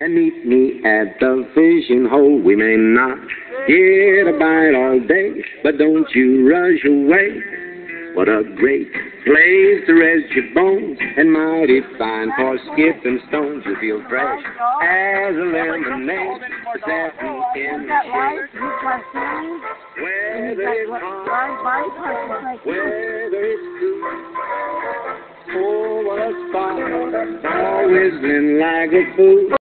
and meet me at the fishing hole. We may not get a bite all day, but don't you rush away. What a great place to rest your bones, and mighty fine for skipping stones. You feel fresh as a lemonade, satin in the shade. Whether it's hot, whether it's cool, oh, what a spot, always been like a fool.